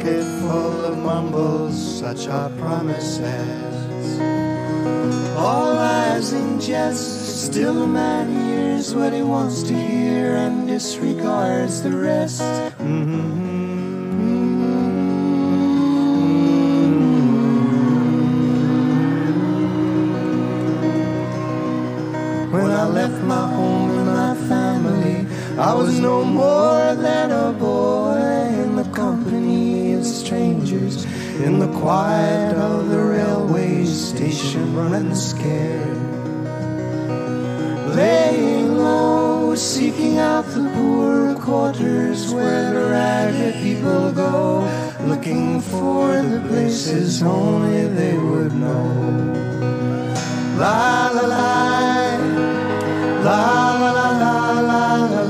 pocket full of mumbles, such are promises. All lies in jest, still a man hears what he wants to hear and disregards the rest. Mm-hmm. When I left my home and my family, I was no more than a boy in the quiet of the railway station, running scared. Laying low, seeking out the poor quarters where the ragged people go, looking for the places only they would know. La la la. La la la la la la la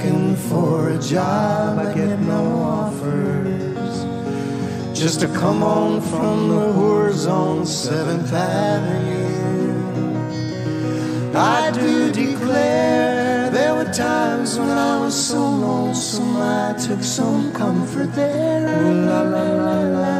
looking for a job I get no offers. Just to come on from the whores on 7th Avenue. I do declare there were times when I was so lonesome I took some comfort there. Ooh, la la la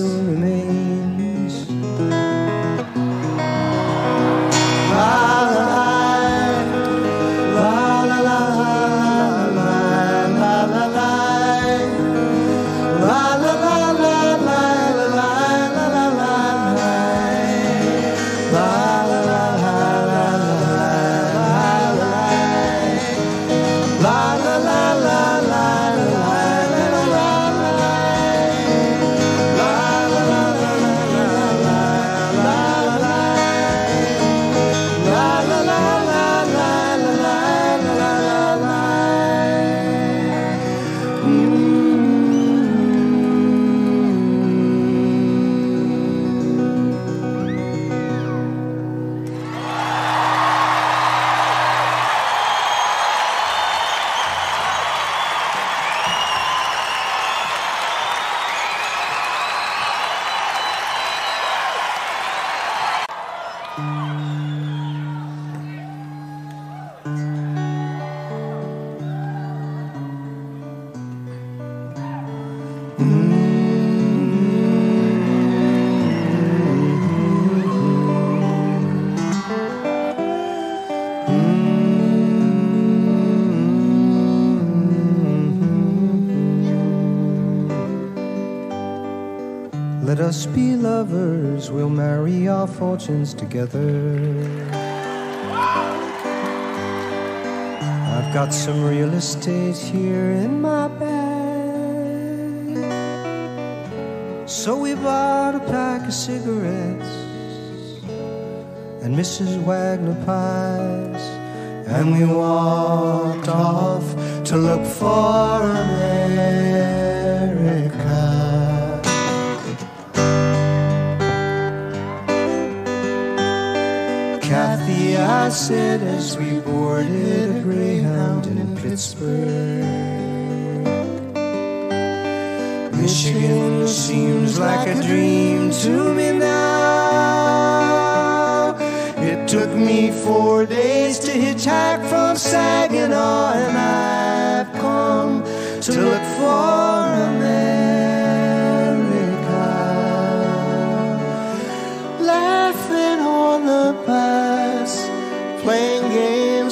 Us be lovers, we'll marry our fortunes together. I've got some real estate here in my bag. So we bought a pack of cigarettes and Mrs. Wagner pies, and we walked off to look for America. Said as we boarded a Greyhound in Pittsburgh. Michigan seems like a dream to me now. It took me four days to hitchhike from Saginaw, and I've come to look for America.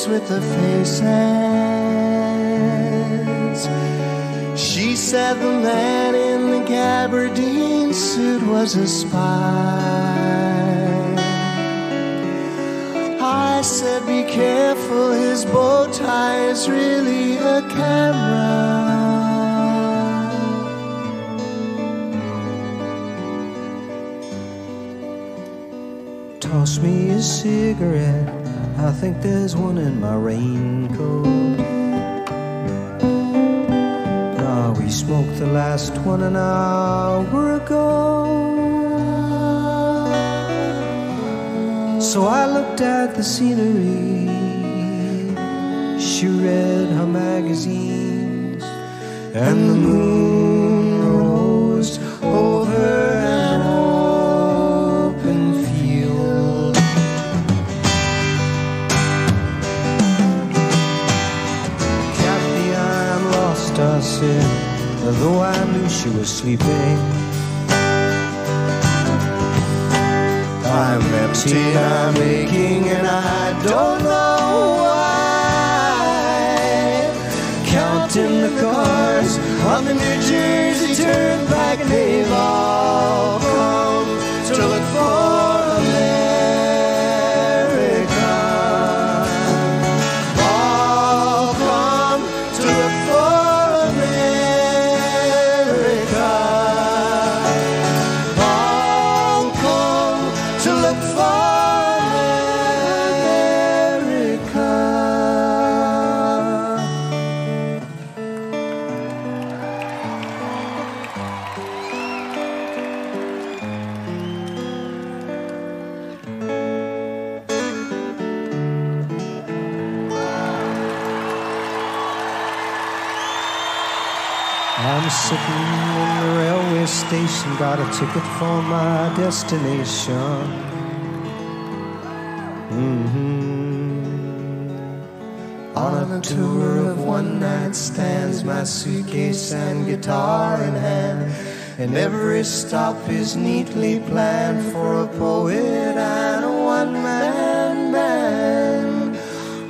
With the faces. She said the man in the gabardine suit was a spy. I said, Be careful, his bow tie is really a camera. Toss me a cigarette, I think there's one in my raincoat. Now we smoked the last one an hour ago. So I looked at the scenery. She read her magazines, and the moon though I knew she was sleeping. I'm empty I'm aching and I don't know why. Counting the cars on the New Jersey Turnpike they've all come to look for sitting in the railway station, got a ticket for my destination. Mm-hmm. On a tour of one night stands, my suitcase and guitar in hand. And every stop is neatly planned for a poet and a one man band.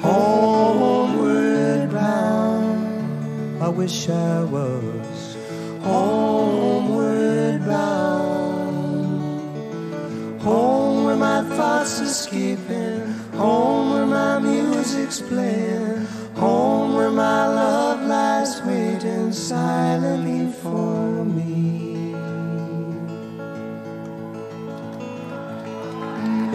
Homeward bound. I wish I was thoughts escaping, home where my music's playing, home where my love lies waiting silently for me.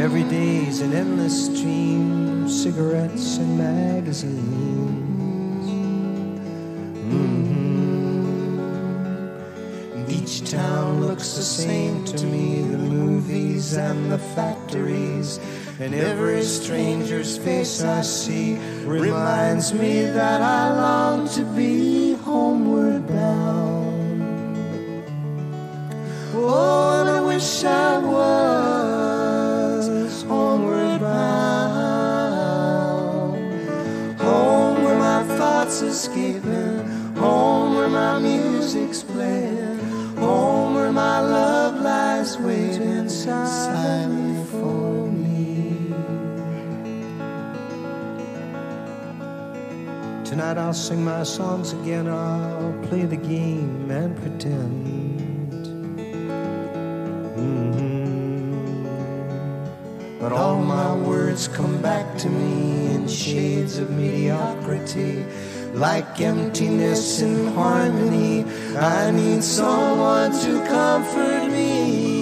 Every day's an endless stream, cigarettes and magazines. Mhm. Each town looks the same to me the movies and the And every stranger's face I see reminds me that I long to be Tonight I'll sing my songs again, I'll play the game and pretend. Mm-hmm. But all my words come back to me in shades of mediocrity. Like emptiness in harmony, I need someone to comfort me.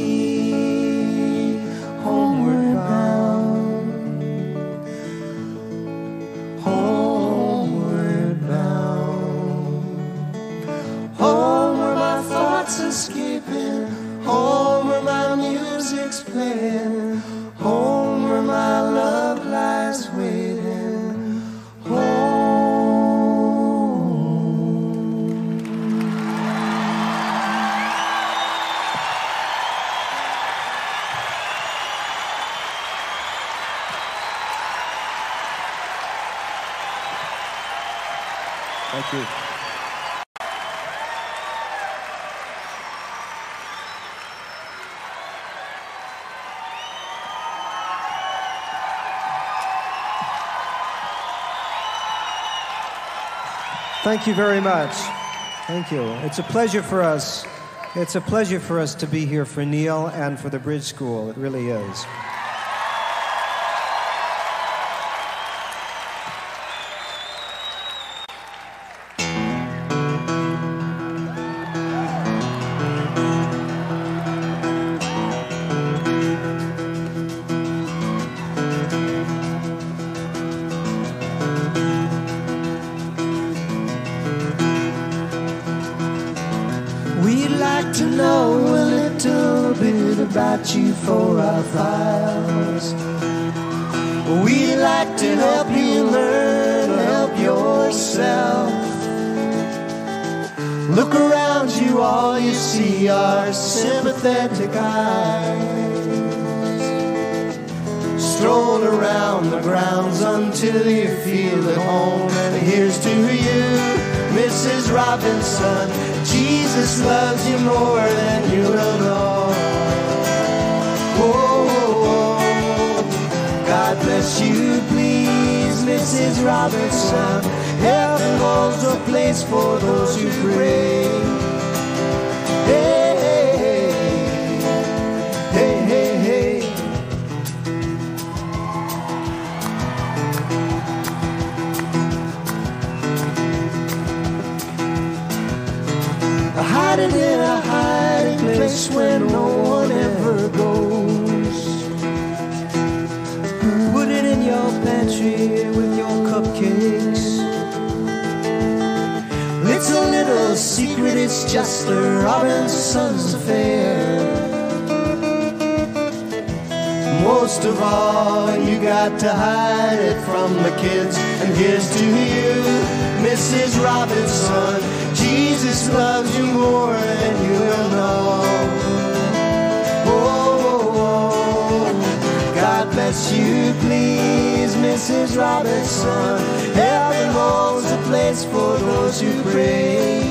Thank you very much. Thank you. It's a pleasure for us. It's a pleasure for us to be here for Neil and for the Bridge School. It really is. Mrs. Robinson. Heaven holds a place for those who pray. Hey, hey, hey, hey, hey, hey. Hiding in a hiding place where no one little secret, it's just the Robinson's affair. Most of all, you got to hide it from the kids. And here's to you, Mrs. Robinson. Jesus loves you more than you will know. Whoa. God bless you, please, Mrs. Robinson. Heaven holds a place for those who pray.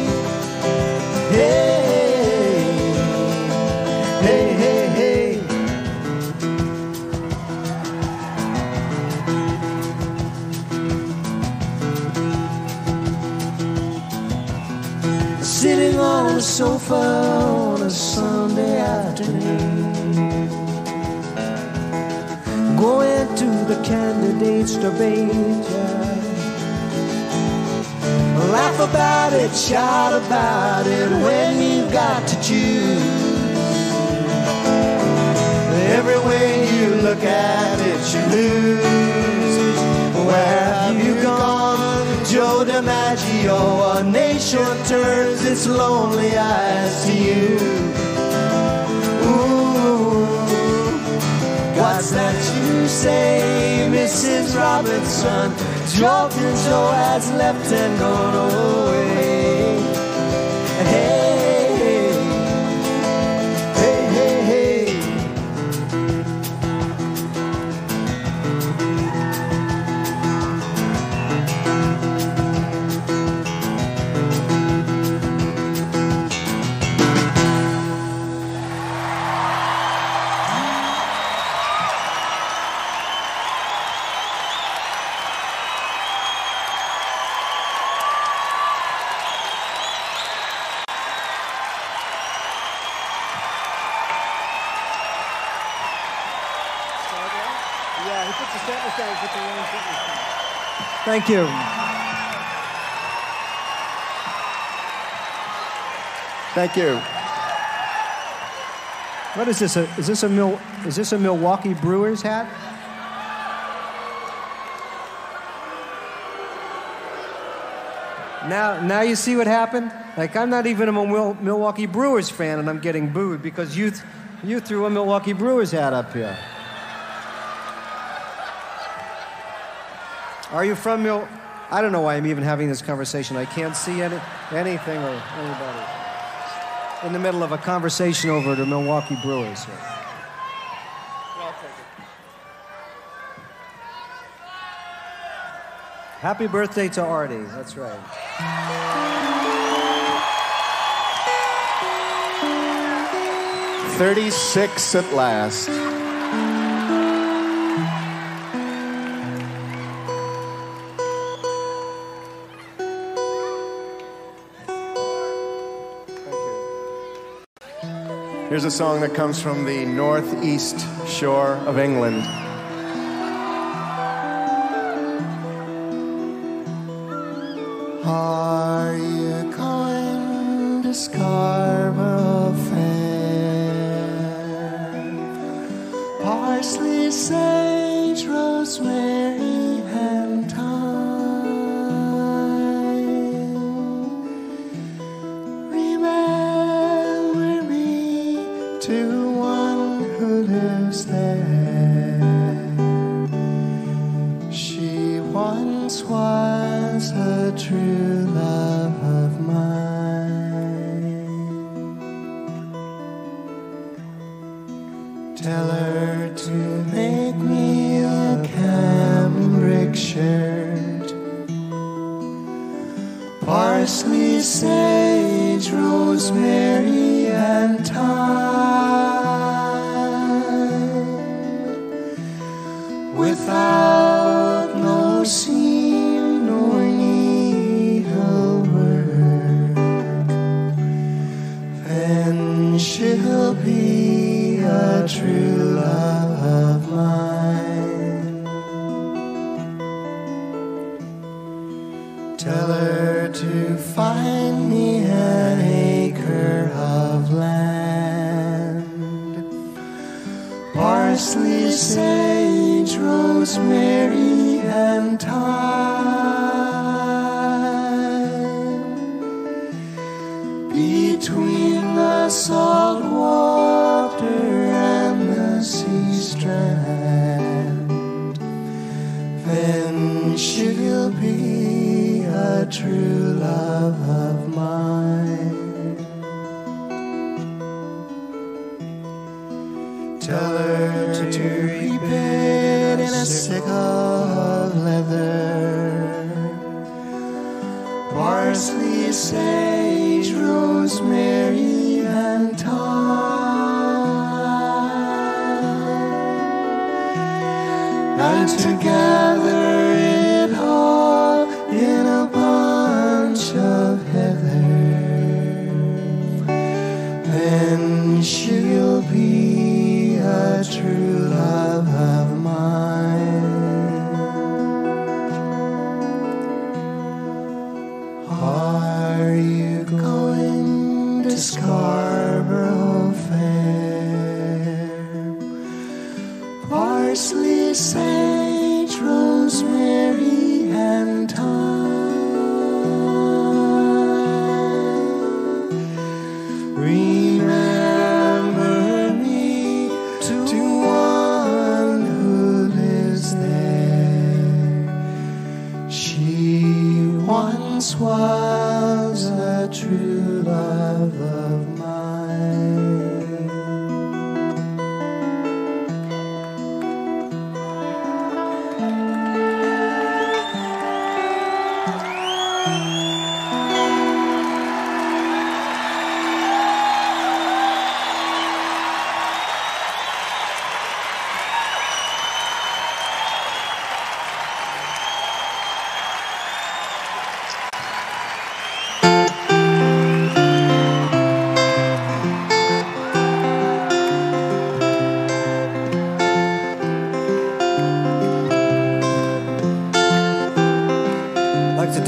Sofa on a Sunday afternoon. Going to the candidates debate. yeah. Laugh about it, shout about it when you've got to choose. Every way you look at it, you lose. Where Joe DiMaggio? A nation turns its lonely eyes to you. Ooh, what's that you say, Mrs. Robinson? Joltin' Joe has left and gone away. Thank you. Thank you. What is this? A, is this a Mil, is this a Milwaukee Brewers hat? Now, now you see what happened. Like I'm not even a Mil- Milwaukee Brewers fan, and I'm getting booed because you, th- you threw a Milwaukee Brewers hat up here. Are you from Mil? I don't know why I'm even having this conversation. I can't see any, anything or anybody. In the middle of a conversation over the Milwaukee Brewers. here. Happy birthday to Artie. That's right. Thirty-six at last. Here's a song that comes from the northeast shore of England. Are you going to Scarborough Fair? Parsley, sage, Parsley, sage, rosemary, and thyme.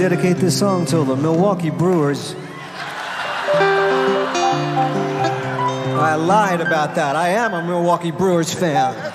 Dedicate this song to the Milwaukee Brewers. I lied about that. I am a Milwaukee Brewers fan.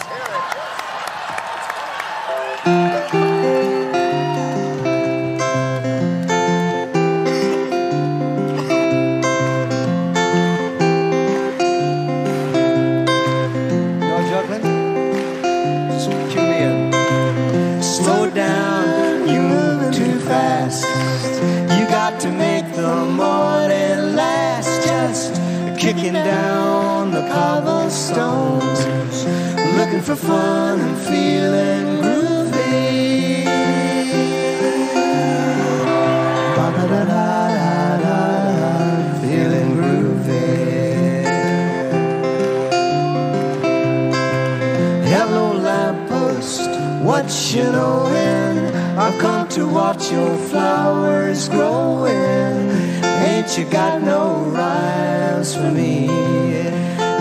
You knowing? I've come to watch your flowers growing. Ain't you got no rhymes for me?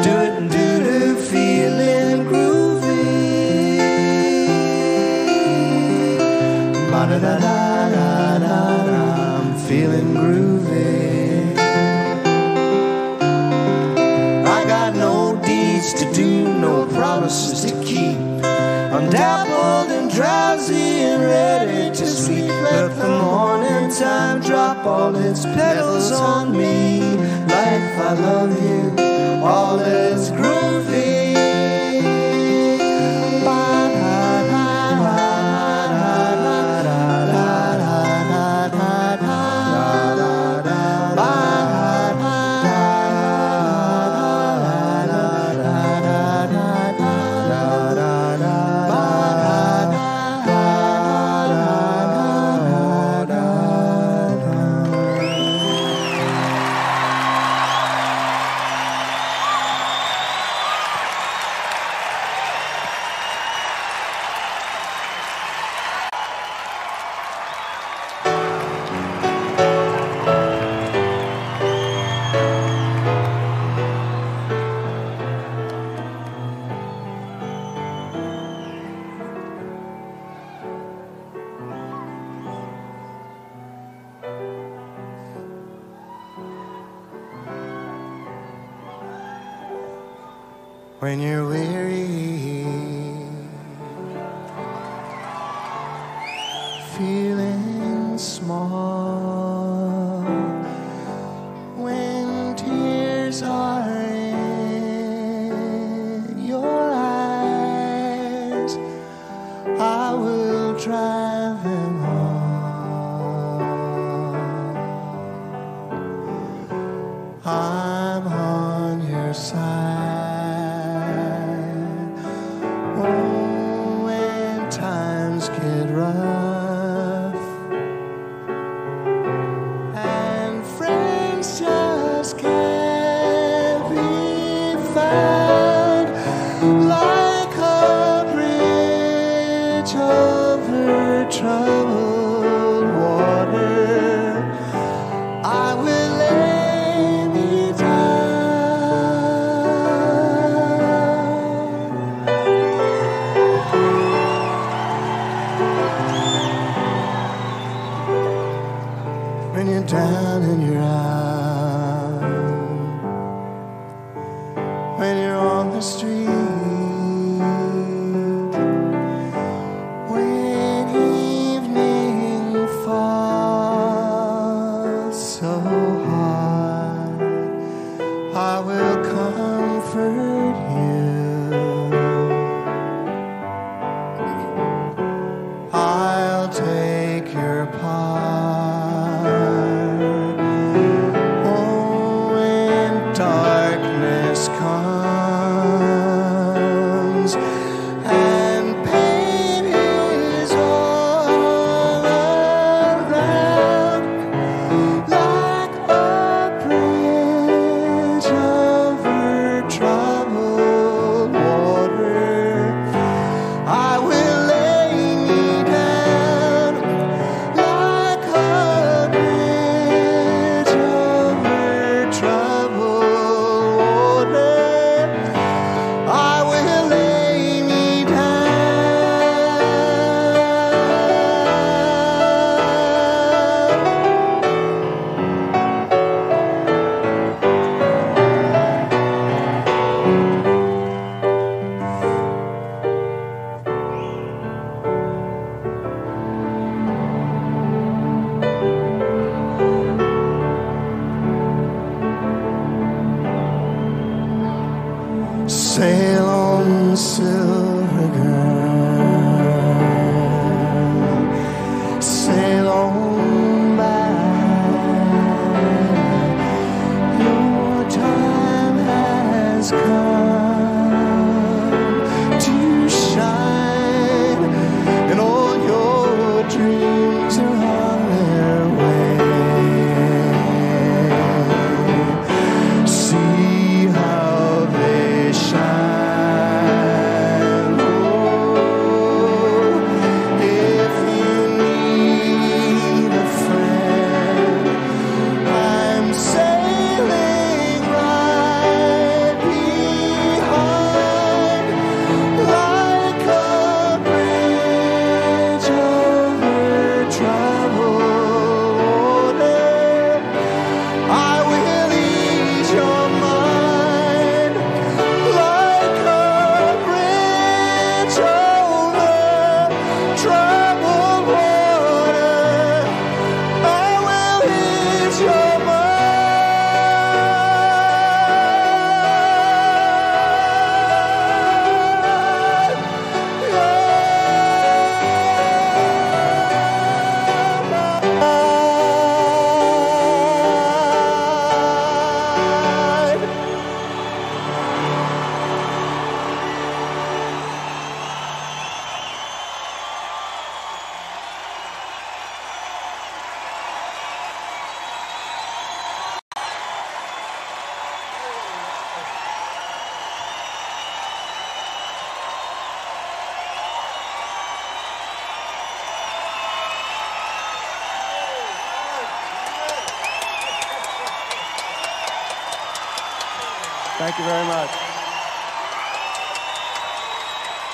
Do it and do do, feeling groovy. Ba da da da da da da, I'm feeling groovy. I got no deeds to do, no promises to keep. I'm and ready to sleep. Let the morning time drop all its petals on me. Life, I love you, all is groovy.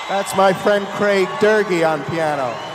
That's my friend Craig Doerge on piano.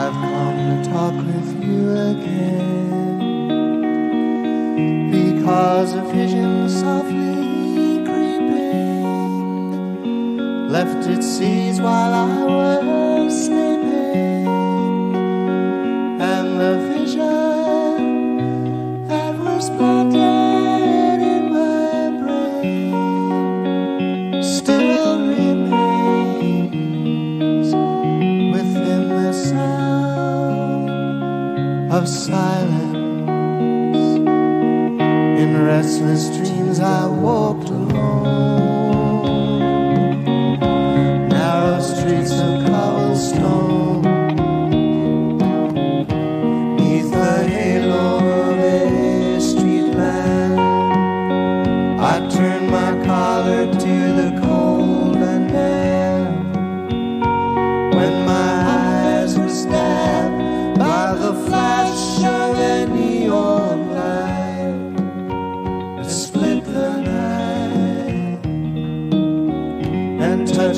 I've come to talk with you again because a vision softly creeping left its seeds while I was sleeping. silence. In restless dreams, I walk.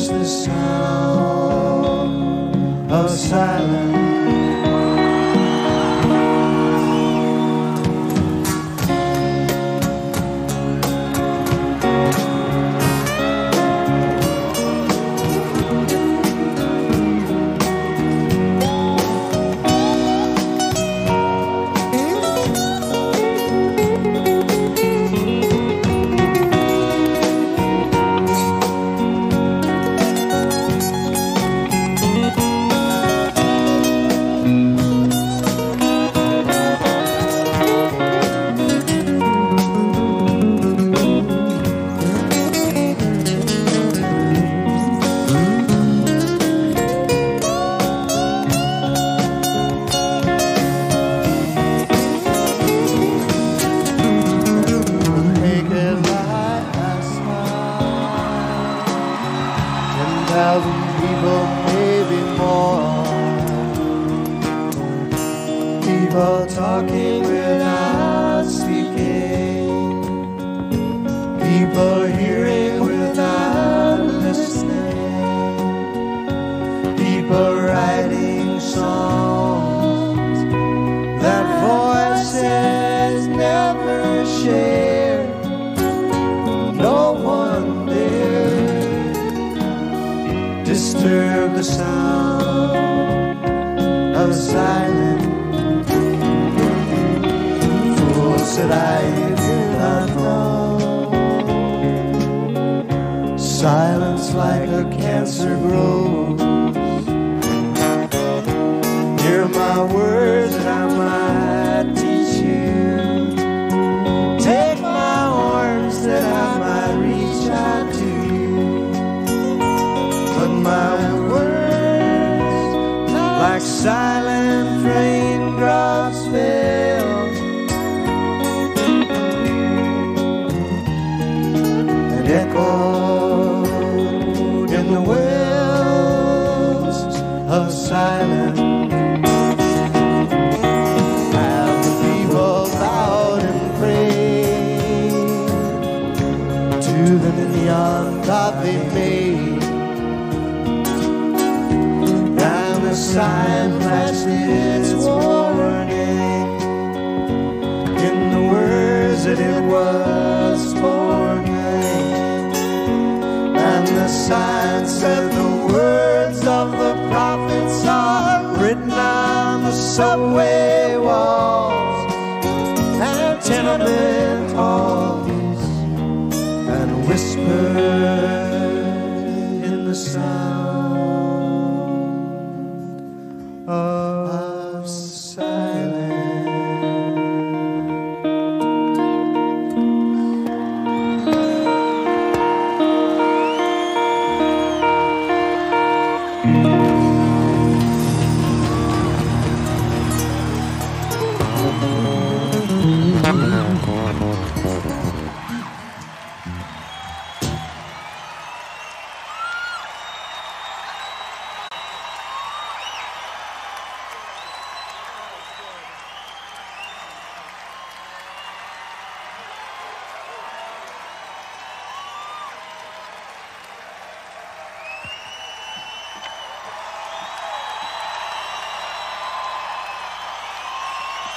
as the sound.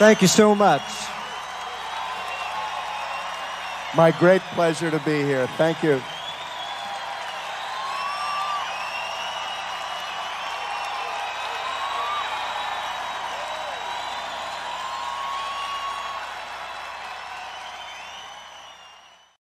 Thank you so much. My great pleasure to be here. Thank you.